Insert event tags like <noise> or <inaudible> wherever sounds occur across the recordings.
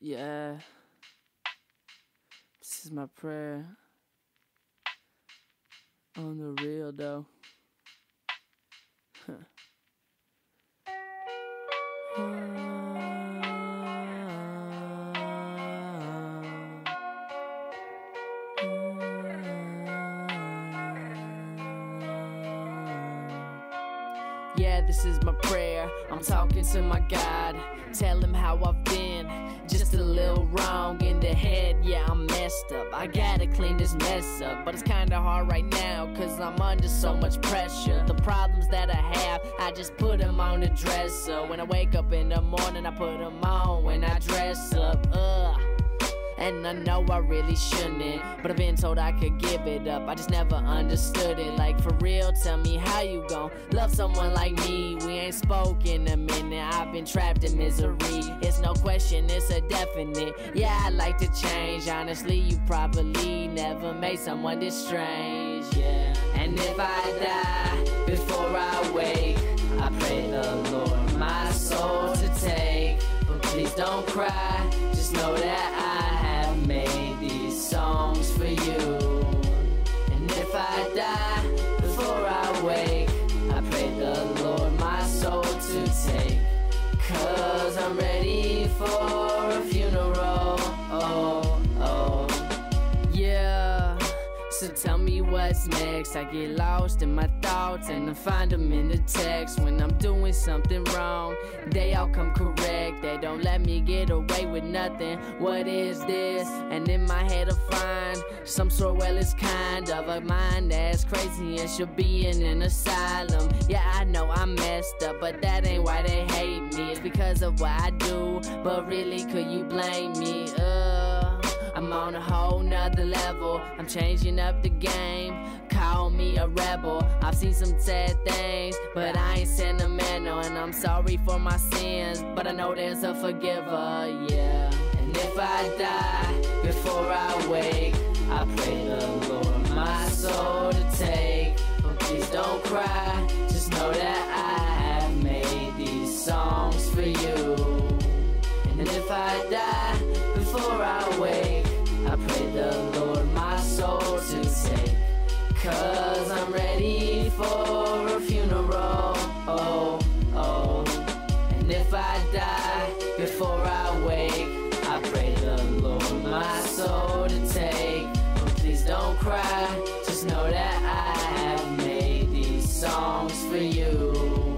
Yeah. This is my prayer. On the real though. Huh. <laughs> Yeah, this is my prayer. I'm talking to my God. Tell him how I've been. Just a little wrong in the head. Yeah, I'm messed up. I gotta clean this mess up. But it's kinda hard right now, cause I'm under so much pressure. The problems that I have, I just put them on the dresser. When I wake up in the morning, I put them on when I dress up. Ugh. And I know I really shouldn't, but I've been told I could give it up. I just never understood it. Like, for real, tell me how you gon' love someone like me. We ain't spoken a minute, I've been trapped in misery. It's no question, it's a definite. Yeah, I like to change. Honestly, you probably never made someone this strange. Yeah. And if I die before I wake, I pray the Lord my soul to take. But please don't cry, just know that I take. Cause I'm ready for next. I get lost in my thoughts and I find them in the text. When I'm doing something wrong, they all come correct. They don't let me get away with nothing. What is this? And in my head, I find some sort, well, it's kind of a mind that's crazy and should be in an asylum. Yeah, I know I'm messed up, but that ain't why they hate me. It's because of what I do. But really, could you blame me? Uh. I'm on a whole nother level. I'm changing up the game. Call me a rebel. I've seen some sad things, but I ain't sentimental. And I'm sorry for my sins, but I know there's a forgiver, yeah. And if I die before I wake, I pray the Lord my soul to take. But please don't cry, take. Cause I'm ready for a funeral. Oh, oh. And if I die before I wake, I pray the Lord my soul to take. But please don't cry, just know that I have made these songs for you.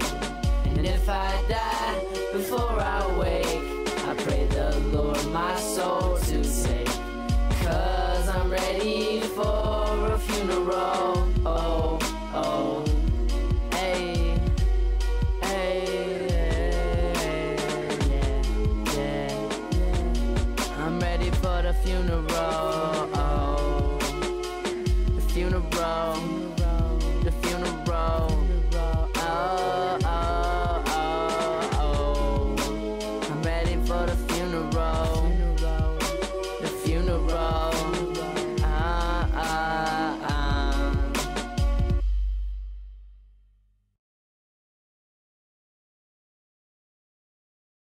And if I die before I wake, I pray the Lord my soul to take. Cause a funeral. Oh, oh. I'm ready for the funeral. Oh, the funeral.